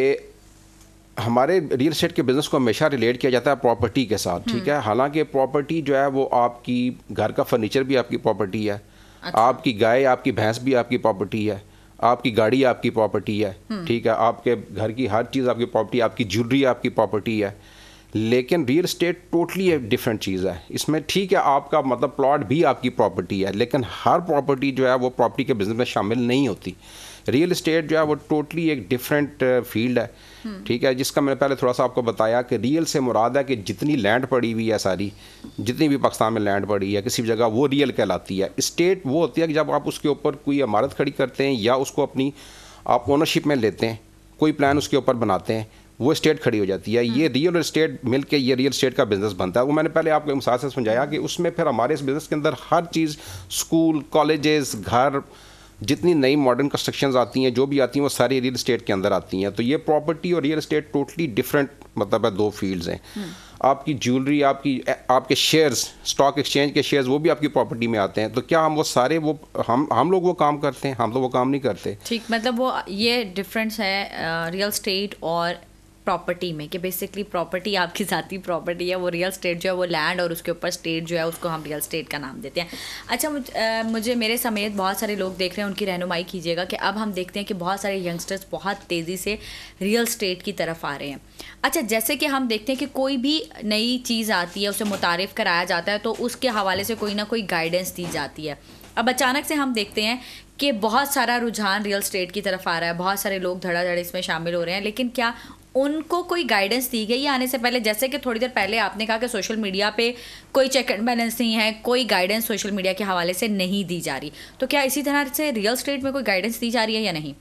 हमारे रियल स्टेट के बिज़नेस को हमेशा रिलेट किया जाता है प्रॉपर्टी के साथ ठीक है? हम्म। हालाँकि प्रॉपर्टी जो है वो आपकी घर का फर्नीचर भी आपकी प्रॉपर्टी है। अच्छा। आपकी गाय आपकी भैंस भी आपकी प्रॉपर्टी है। आपकी गाड़ी आपकी प्रॉपर्टी है हम्म। ठीक है? आपके घर की हर चीज़ आपकी प्रॉपर्टी आपकी ज्वेलरी आपकी प्रॉपर्टी है। लेकिन रियल स्टेट टोटली एक डिफरेंट चीज़ है। इसमें ठीक है आपका मतलब प्लॉट भी आपकी प्रॉपर्टी है लेकिन हर प्रॉपर्टी जो है वो प्रॉपर्टी के बिज़नेस में शामिल नहीं होती। रियल इस्टेट जो है वो टोटली एक डिफरेंट फ़ील्ड uh, है। हम्म। ठीक है जिसका मैंने पहले थोड़ा सा आपको बताया कि रियल से मुराद है कि जितनी लैंड पड़ी हुई है सारी जितनी भी पाकिस्तान में लैंड पड़ी है किसी भी जगह वो रियल कहलाती है। स्टेट वो होती है कि जब आप उसके ऊपर कोई इमारत खड़ी करते हैं या उसको अपनी आप ओनरशिप में लेते हैं कोई प्लान उसके ऊपर बनाते हैं वो स्टेट खड़ी हो जाती है। ये रियल स्टेट मिल के ये रियल स्टेट का बिज़नेस बनता है। वो मैंने पहले आपको मिसाल से समझाया कि उसमें फिर हमारे इस बिज़नेस के अंदर हर चीज़ स्कूल कॉलेजेस घर जितनी नई मॉडर्न कंस्ट्रक्शन आती हैं जो भी आती हैं वो सारी रियल इस्टेट के अंदर आती हैं। तो ये प्रॉपर्टी और रियल इस्टेट टोटली डिफरेंट मतलब है दो फील्ड्स हैं। हम्म। आपकी ज्वेलरी आपकी आपके शेयर्स स्टॉक एक्सचेंज के शेयर्स वो भी आपकी प्रॉपर्टी में आते हैं। तो क्या हम वो सारे वो हम हम लोग वो काम करते हैं? हम लोग वो काम नहीं करते। ठीक मतलब वो ये डिफरेंस है रियल स्टेट और प्रॉपर्टी में कि बेसिकली प्रॉपर्टी आपकी ज़ाती प्रॉपर्टी है वो रियल स्टेट जो है वो लैंड और उसके ऊपर स्टेट जो है उसको हम रियल स्टेट का नाम देते हैं। अच्छा मुझ, आ, मुझे मेरे समेत बहुत सारे लोग देख रहे हैं उनकी रहनुमाई कीजिएगा कि अब हम देखते हैं कि बहुत सारे यंगस्टर्स बहुत तेज़ी से रियल स्टेट की तरफ़ आ रहे हैं। अच्छा जैसे कि हम देखते हैं कि कोई भी नई चीज़ आती है उसे मुतारफ़ कराया जाता है तो उसके हवाले से कोई ना कोई गाइडेंस दी जाती है। अब अचानक से हम देखते हैं कि बहुत सारा रुझान रियल स्टेट की तरफ़ आ रहा है बहुत सारे लोग धड़ाधड़ इसमें शामिल हो रहे हैं लेकिन क्या उनको कोई गाइडेंस दी गई आने से पहले? जैसे कि थोड़ी देर पहले आपने कहा कि सोशल मीडिया पे कोई चेक एंड बैलेंस नहीं है कोई गाइडेंस सोशल मीडिया के हवाले से नहीं दी जा रही। तो क्या इसी तरह से रियल स्टेट में कोई गाइडेंस दी जा रही है या नहीं?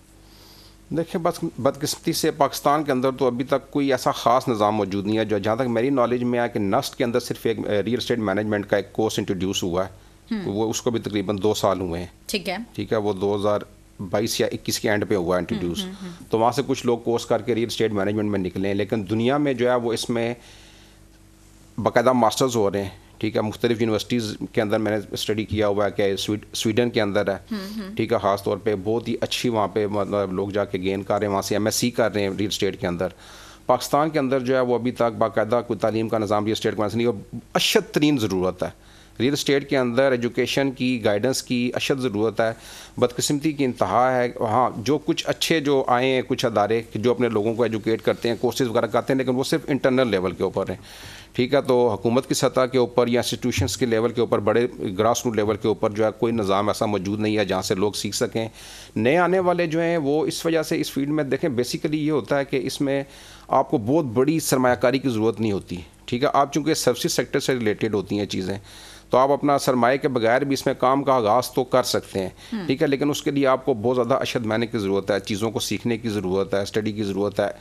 देखिए बस बदकिस्मती से पाकिस्तान के अंदर तो अभी तक कोई ऐसा ख़ास निज़ाम मौजूद नहीं है जो जहाँ तक मेरी नॉलेज में आया कि नस्ट के अंदर सिर्फ़ एक रियल स्टेट मैनेजमेंट का एक कोर्स इंट्रोड्यूस हुआ है। हम्म। वो उसको भी तकरीबन दो साल हुए हैं। ठीक है। ठीक है वो दो हज़ार बाईस या इक्कीस के एंड पे हुआ इंट्रोड्यूस हम्म, हम्म, हम्म। तो वहाँ से कुछ लोग कोर्स करके रियल स्टेट मैनेजमेंट में निकले हैं लेकिन दुनिया में जो है वो इसमें बाकायदा मास्टर्स हो रहे हैं ठीक है? मुख्तलिफ़ यूनिवर्सिटीज़ के अंदर मैंने स्टडी किया हुआ है कि स्वीडन के अंदर है ठीक है? ख़ास तौर पे बहुत ही अच्छी वहाँ पे मतलब लोग जाके गेन कर रहे हैं वहाँ से एमएससी कर रहे हैं रियल स्टेट के अंदर। पाकिस्तान के अंदर जो है वो अभी तक बाकायदा कोई तालीम का निज़ाम रियल स्टेट का नहीं और अशद तरीन ज़रूरत है। रियल स्टेट के अंदर एजुकेशन की गाइडेंस की अशद ज़रूरत है, बदकस्मती की इंतहा है। हाँ जो कुछ अच्छे जो आए हैं, कुछ अदारे जो अपने लोगों को एजुकेट करते हैं कोर्सेज वगैरह करते हैं, लेकिन वो सिर्फ़ इंटरनल लेवल के ऊपर हैं। ठीक है तो हुकूमत की सतह के ऊपर या इंस्टीट्यूशंस के लेवल के ऊपर, बड़े ग्रास रूट लेवल के ऊपर जो है कोई निज़ाम ऐसा मौजूद नहीं है जहाँ से लोग सीख सकें। नए आने वाले जो हैं, वो इस वजह से इस फ़ील्ड में देखें बेसिकली ये होता है कि इसमें आपको बहुत बड़ी सरमाकारी की ज़रूरत नहीं होती। ठीक है, आप चूँकि सर्विस सेक्टर से रिलेटेड होती हैं चीज़ें तो आप अपना सरमाए के बगैर भी इसमें काम का आगाज़ तो कर सकते हैं हम्म। ठीक है लेकिन उसके लिए आपको बहुत ज़्यादा अशद मैने की ज़रूरत है चीज़ों को सीखने की ज़रूरत है स्टडी की ज़रूरत है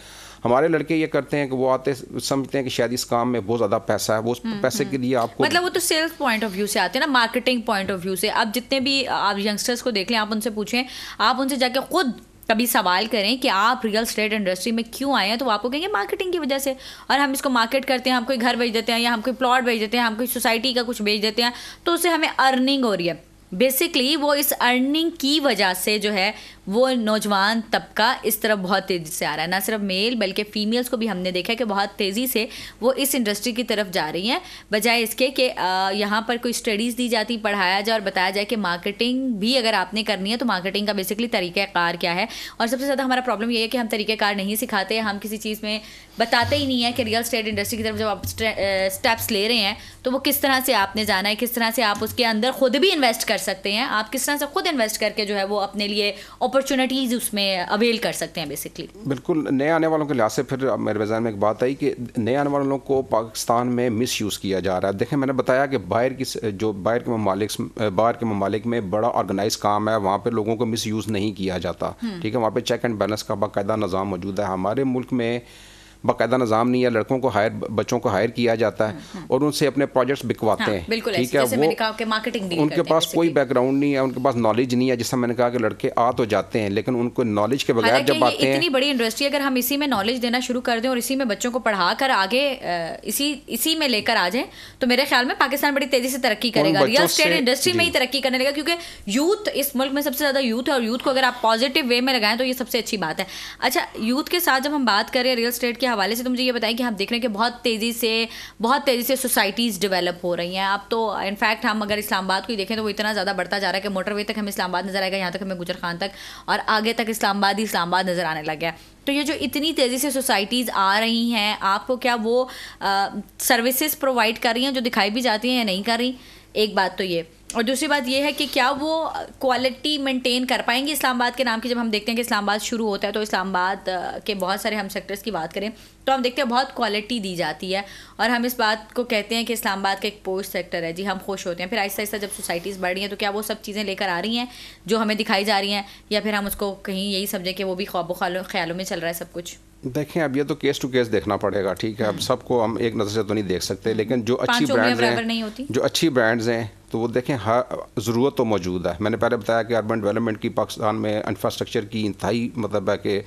हमारे लड़के ये करते हैं कि वो आते समझते हैं कि शायद इस काम में बहुत ज़्यादा पैसा है वो उस हम्म, पैसे के हम्म। लिए आपको मतलब वो तो सेल्स पॉइंट ऑफ़ व्यू से आते हैं ना मार्केटिंग पॉइंट ऑफ़ व्यू से अब जितने भी आप यंगस्टर्स को देख लें आप उनसे पूछें आप उनसे जाके खुद कभी सवाल करें कि आप रियल स्टेट इंडस्ट्री में क्यों आए हैं तो आपको कहेंगे मार्केटिंग की वजह से। और हम इसको मार्केट करते हैं, हम कोई घर बेच देते हैं या हम कोई प्लॉट बेच देते हैं, हम कोई सोसाइटी का कुछ बेच देते हैं तो उससे हमें अर्निंग हो रही है। बेसिकली वो इस अर्निंग की वजह से जो है वो नौजवान तबका इस तरफ़ बहुत तेज़ी से आ रहा है। ना सिर्फ़ मेल बल्कि फ़ीमेल्स को भी हमने देखा है कि बहुत तेज़ी से वो इस इंडस्ट्री की तरफ़ जा रही हैं। बजाय इसके कि यहाँ पर कोई स्टडीज़ दी जाती, पढ़ाया जाए और बताया जाए कि मार्केटिंग भी अगर आपने करनी है तो मार्केटिंग का बेसिकली तरीक़ाकार क्या है? और सबसे ज़्यादा हमारा प्रॉब्लम ये है कि हम तरीक़ाकार नहीं सिखाते, हम किसी चीज़ में बताते ही नहीं है कि रियल स्टेट इंडस्ट्री की तरफ़ जब आप स्टेप्स ले रहे हैं तो वो किस तरह से आपने जाना है, किस तरह से आप उसके अंदर खुद भी इन्वेस्ट कर सकते हैं। आप किस तरह से खुद इन्वेस्ट करके जो है वो अपने लिए अपॉर्चुनिटीज़ उसमें अवेल कर सकते हैं बेसिकली बिल्कुल नए आने वालों के लिहाज से फिर मेरे वजान में एक बात आई कि नए आने वालों को पाकिस्तान में मिस यूज़ किया जा रहा है। देखें मैंने बताया कि बाहर की जो बाहर के ममालिक बाहर के ममालिक में बड़ा ऑर्गेनाइज काम है वहाँ पर लोगों को मिस यूज़ नहीं किया जाता। हम्म। ठीक है वहाँ पर चेक एंड बैलेंस का बाकायदा निज़ाम मौजूद है। हमारे मुल्क में बाकायदा निज़ाम नहीं है लड़कों को हायर बच्चों को हायर किया जाता है हम्म, और उनसे अपने प्रोजेक्ट्स बिकवाते हाँ, हैं ठीक है? वो मार्केटिंग उनके पास कोई बैकग्राउंड नहीं है उनके पास नॉलेज नहीं है जिससे मैंने कहा कि लड़के आ तो जाते हैं लेकिन उनको नॉलेज के बगैर जब आते हैं इतनी बड़ी इंडस्ट्री अगर हम इसी में नॉलेज देना शुरू कर दें और इसी में बच्चों को पढ़ा कर आगे इसी इसी में लेकर आ जाएँ तो मेरे ख्याल में पाकिस्तान बड़ी तेज़ी से तरक्की करेगा रियल स्टेट इंडस्ट्री में ही तरक्की करने लगा क्योंकि यूथ इस मुल्क में सबसे ज़्यादा यूथ है और यूथ को अगर आप पॉजिटिव वे में लगाएँ तो ये सबसे अच्छी बात है। अच्छा यूथ के साथ जब हम बात करें रियल स्टेट के हवाले से तो मुझे ये बताएँ कि हम देख रहे हैं कि बहुत तेज़ी से, बहुत तेज़ी से सोसाइटीज़ डेवलप हो रही हैं। अब तो इनफैक्ट हम अगर इस्लामाबाद को ही देखें तो वो इतना ज़्यादा बढ़ता जा रहा है कि मोटरवे तक हमें इस्लामाबाद नज़र आएगा, यहाँ तक हमें गुजर खान तक और आगे तक इस्लामाबाद ही इस्लामाबाद नज़र आने लग गया तो ये जो इतनी तेज़ी से सोसाइटीज़ आ रही हैं, आपको क्या वो सर्विसेज़ प्रोवाइड कर रही हैं जो दिखाई भी जाती हैं या नहीं कर रही? एक बात तो ये। और दूसरी बात यह है कि क्या वो क्वालिटी मेंटेन कर पाएँगे इस्लामाबाद के नाम की? जब हम देखते हैं कि इस्लामाबाद शुरू होता है तो इस्लामाबाद के बहुत सारे हम सेक्टर्स की बात करें तो हम देखते हैं बहुत क्वालिटी दी जाती है। और हम इस बात को कहते हैं कि इस्लामाबाद का एक पोस्ट सेक्टर है। जी हम खुश होते हैं। फिर आहिस्ता आहिस्ता जब सोसाइटीज़ बढ़ रही हैं तो क्या वो सब चीज़ें लेकर आ रही हैं जो हमें दिखाई जा रही हैं? या फिर हम उसको कहीं यही समझें कि वो भी ख्वाब ख्यालों में चल रहा है सब कुछ? देखें अब ये तो केस टू केस देखना पड़ेगा ठीक है? अब हम्म। सबको हम एक नज़र से तो नहीं देख सकते लेकिन जो अच्छी ब्रांड्स हैं जो अच्छी ब्रांड्स हैं तो वो देखें हर ज़रूरत तो मौजूद है। मैंने पहले बताया कि अर्बन डेवलपमेंट की पाकिस्तान में इंफ्रास्ट्रक्चर की इंतहाई मतलब है कि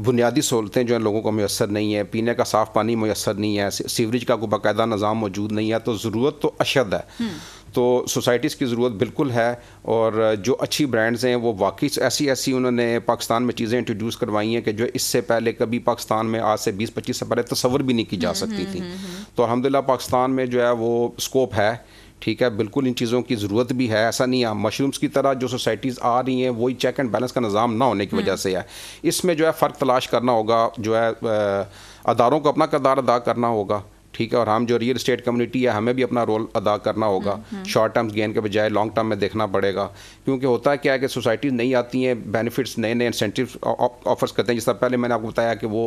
बुनियादी सहूलतें जो है लोगों को मैसर नहीं है पीने का साफ़ पानी मैसर नहीं है सीवरेज का कोई बाकायदा निज़ाम मौजूद नहीं है तो ज़रूरत तो अशद है। हम्म। तो सोसाइटीज़ की ज़रूरत बिल्कुल है और जो अच्छी ब्रांड्स हैं वो वाकई ऐसी ऐसी उन्होंने पाकिस्तान में चीज़ें इंट्रोड्यूस करवाई हैं कि जो इससे पहले कभी पाकिस्तान में आज से 20-25 से पहले तस्वर भी नहीं की जा हम्म, सकती हम्म, थी। तो अलहमदिल्ला पाकिस्तान में जो है वो स्कोप है ठीक है बिल्कुल इन चीज़ों की ज़रूरत भी है ऐसा नहीं है मशरूम्स की तरह जो सोसाइटीज़ आ रही हैं वही चेक एंड बैलेंस का निज़ाम ना होने की वजह हम्म। से है। इसमें जो है फ़र्क तलाश करना होगा जो है अदारों को अपना करदार अदा करना होगा ठीक है और हम जो रियल स्टेट कम्युनिटी है हमें भी अपना रोल अदा करना होगा। शॉर्ट टर्म्स गेन के बजाय लॉन्ग टर्म में देखना पड़ेगा क्योंकि होता है क्या है कि सोसाइटीज़ नहीं आती हैं बेनिफिट्स नए नए इंसेंटिव ऑफर्स करते हैं जिस तरह पहले मैंने आपको बताया कि वो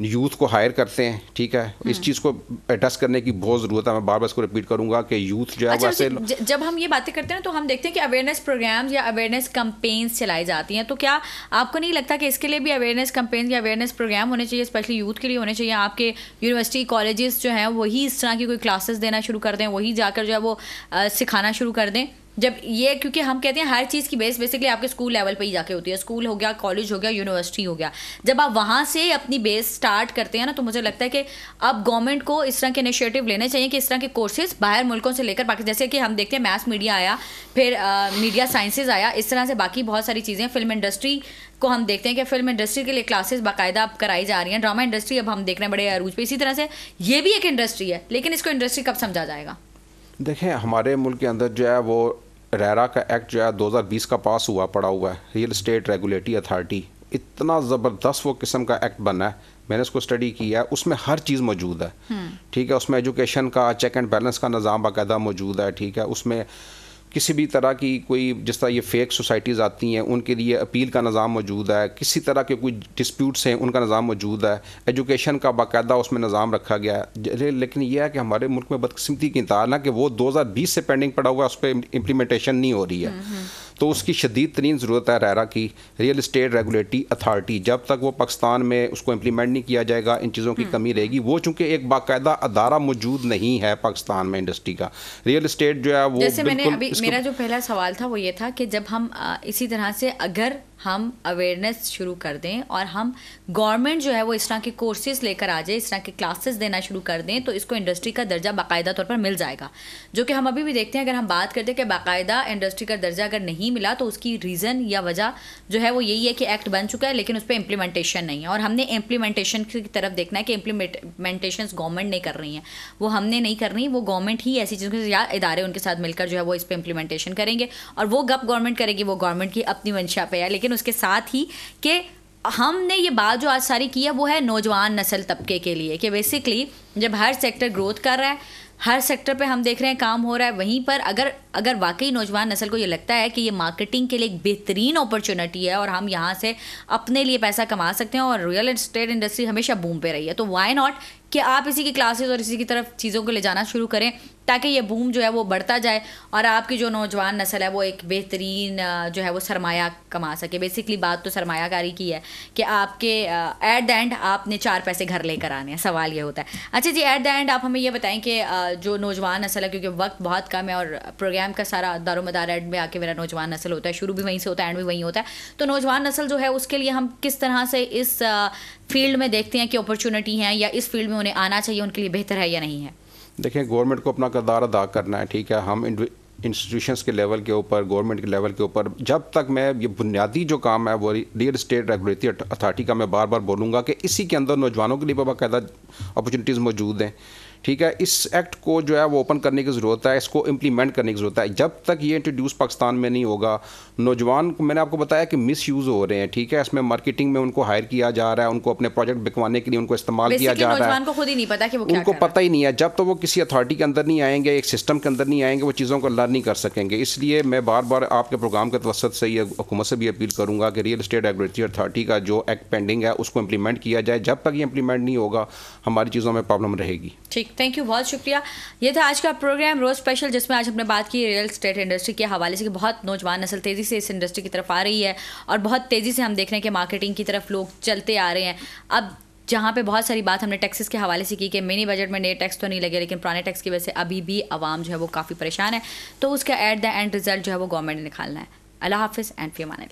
यूथ को हायर करते हैं ठीक है? इस हम्म। चीज़ को एडजस्ट करने की बहुत ज़रूरत है। मैं बार बार इसको रिपीट करूँगा कि यूथ जो है अच्छा, वैसे जब हम ये बातें करते हैं तो हम देखते हैं कि अवेयरनेस प्रोग्राम्स या अवेयरनेस कंपेन्स चलाई जाती हैं। तो क्या आपको नहीं लगता कि इसके लिए भी अवेयरनेस कंपेन या अवेयरनेस प्रोग्राम होने चाहिए स्पेशली यूथ के लिए होने चाहिए? आपके यूनिवर्सिटी कॉलेजेस जो हैं वही इस तरह की कोई क्लासेस देना शुरू कर दें वही जाकर जो है वो सिखाना शुरू कर दें? जब ये, क्योंकि हम कहते हैं हर चीज़ की बेस बेसिकली आपके स्कूल लेवल पे ही जाके होती है। स्कूल हो गया कॉलेज हो गया यूनिवर्सिटी हो गया। जब आप वहाँ से अपनी बेस स्टार्ट करते हैं ना तो मुझे लगता है कि अब गवर्नमेंट को इस तरह के इनिशिएटिव लेने चाहिए कि इस तरह के कोर्सेज बाहर मुल्कों से लेकर बाकी, जैसे कि हम देखते हैं मैथ्स मीडिया आया, फिर मीडिया साइंसेज आया, इस तरह से बाकी बहुत सारी चीज़ें फ़िल्म इंडस्ट्री को हम देखते हैं कि फ़िल्म इंडस्ट्री के लिए क्लासेस बाकायदा अब कराई जा रही हैं। ड्रामा इंडस्ट्री अब हम देख रहे हैं बड़े अरूज पे। इसी तरह से ये भी एक इंडस्ट्री है, लेकिन इसको इंडस्ट्री कब समझा जाएगा? देखें हमारे मुल्क के अंदर जो है वो रेरा का एक्ट जो है 2020 का पास हुआ पड़ा हुआ है रियल स्टेट रेगुलेटरी अथॉरिटी इतना ज़बरदस्त वो किस्म का एक्ट बना है मैंने उसको स्टडी किया है उसमें हर चीज़ मौजूद है हम्म। ठीक है उसमें एजुकेशन का चेक एंड बैलेंस का निज़ाम बायदा मौजूद है ठीक है उसमें किसी भी तरह की कोई जिस तरह ये फेक सोसाइटीज़ आती हैं उनके लिए अपील का निज़ाम मौजूद है किसी तरह के कोई डिस्प्यूट्स हैं उनका निज़ाम मौजूद है। एजुकेशन का बाकायदा उसमें निज़ाम रखा गया है। लेकिन यह है कि हमारे मुल्क में बदकस्मती की इंतहा ना कि वो 2020 से पेंडिंग पड़ा हुआ है उस पर इम्प्लीमेंटेशन नहीं हो रही है। हम्म, हम्म। तो उसकी शदीद तरीन ज़रूरत है रैरा की रियल इस्टेट रेगुलेटरी अथॉरिटी जब तक वो पाकिस्तान में उसको इम्प्लीमेंट नहीं किया जाएगा इन चीज़ों की हम्म। कमी रहेगी। वो चूँकि एक बाकायदा अदारा मौजूद नहीं है पाकिस्तान में इंडस्ट्री का। रियल इस्टेट जो है वो जैसे मैंने अभी मेरा जो पहला सवाल था वो ये था कि जब हम इसी तरह से अगर हम अवेयरनेस शुरू कर दें और हम गवर्नमेंट जो है वो इस तरह के कोर्सेज लेकर आ जाए, इस तरह के क्लासेस देना शुरू कर दें तो इसको इंडस्ट्री का दर्जा बाकायदा तौर पर मिल जाएगा। जो कि हम अभी भी देखते हैं, अगर हम बात करते हैं कि बाकायदा इंडस्ट्री का दर्जा अगर नहीं मिला तो उसकी रीज़न या वजह जो है वो यही है कि एक्ट बन चुका है, लेकिन उस पर इम्प्लीमेंटेशन नहीं है। और हमने इम्प्लीमेंटेशन की तरफ़ देखना है कि इम्प्लीमेंटेशन गवर्नमेंट नहीं कर रही हैं। वो हमने नहीं कर रही, वो गवर्नमेंट ही ऐसी चीज़ों या इदारे उनके साथ मिलकर जो है वो इस पर इम्प्लीमेंटेशन करेंगे। और वो गप गवर्नमेंट करेगी, वो गवर्नमेंट की अपनी मंशा पे है, लेकिन उसके साथ ही कि हमने ये बात जो आज सारी की है, वो है नौजवान नस्ल तबके के लिए कि बेसिकली जब हर सेक्टर ग्रोथ कर रहा है, हर सेक्टर पे हम देख रहे हैं काम हो रहा है, वहीं पर अगर अगर वाकई नौजवान नस्ल को ये लगता है कि ये मार्केटिंग के लिए एक बेहतरीन अपॉर्चुनिटी है और हम यहाँ से अपने लिए पैसा कमा सकते हैं और रियल एस्टेट इंडस्ट्री हमेशा बूम पे रही है तो वाई नॉट कि आप इसी की क्लासेस और इसी की तरफ़ चीज़ों को ले जाना शुरू करें ताकि ये बूम जो है वो बढ़ता जाए और आपकी जो नौजवान नस्ल है वो एक बेहतरीन जो है वो सरमाया कमा सके। बेसिकली बात तो सरमायाकारी की है कि आपके एट द एंड आपने चार पैसे घर लेकर आने हैं। सवाल ये होता है। अच्छा जी एट द एंड आप हमें ये बताएँ कि जो नौजवान नस्ल है, क्योंकि वक्त बहुत कम है और प्रोग्राम का सारा दारोमदार एड में आके मेरा नौजवान नस्ल होता है। शुरू भी वहीं से होता है एंड भी वहीं होता है। तो नौजवान नस्ल जो है, उसके लिए हम किस तरह से इस फ़ील्ड में देखते हैं कि अपॉर्चुनिटी हैं या इस फ़ील्ड में उन्हें आना चाहिए, उनके लिए बेहतर है या नहीं है? देखें गवर्नमेंट को अपना किरदार अदा करना है, ठीक है? हम इंस्टीट्यूशंस के लेवल के ऊपर गवर्नमेंट के लेवल के ऊपर जब तक मैं ये बुनियादी जो काम है वो रियल स्टेट रेगुलेटरी अथॉरिटी का मैं बार बार बोलूँगा कि इसी के अंदर नौजवानों के लिए बाकायदा अपॉर्चुनिटीज़ मौजूद हैं। ठीक है इस एक्ट को जो है वो ओपन करने की ज़रूरत है इसको इम्प्लीमेंट करने की ज़रूरत है। जब तक ये इंट्रोड्यूस पाकिस्तान में नहीं होगा नौजवान को मैंने आपको बताया कि मिस यूज़ हो रहे हैं ठीक है इसमें मार्केटिंग में उनको हायर किया जा रहा है उनको अपने प्रोजेक्ट बिकवाने के लिए उनको इस्तेमाल किया जा रहा है। को खुद ही नहीं पता कि वो उनको पता ही नहीं है जब तो वो किसी अथॉरिटी के अंदर नहीं आएँगे एक सिस्टम के अंदर नहीं आएँगे वो चीज़ों को लर्न नहीं कर सकेंगे। इसलिए मैं बार बार आपके प्रोग्राम के तवसत से ये हुकूमत से भी अपील करूँगा कि रियल स्टेट रेगुलेटरी अथॉरिटी का जो एक्ट पेंडिंग है, उसको इम्प्लीमेंट किया जाए। जब तक ये इम्प्लीमेंट नहीं होगा, हमारी चीज़ों में प्रॉब्लम रहेगी। ठीक थैंक यू बहुत शुक्रिया। ये था आज का प्रोग्राम रोज स्पेशल जिसमें आज हमने बात की रियल स्टेट इंडस्ट्री के हवाले से कि बहुत नौजवान नस्ल तेज़ी से इस इंडस्ट्री की तरफ़ आ रही है और बहुत तेज़ी से हम देख रहे हैं कि मार्केटिंग की तरफ़ लोग चलते आ रहे हैं। अब जहाँ पे बहुत सारी बात हमने टैक्सेस के हवाले से की कि मिनी बजट में नए टैक्स तो नहीं लगे, लेकिन पुराने टैक्स की वजह से अभी भी आवाम जो है वो काफ़ी परेशान है। तो उसका एट द एंड रिज़ल्ट जो है वो गवर्नमेंट ने निकालना है। अल्लाह हाफिज़ एंड फ़ी मान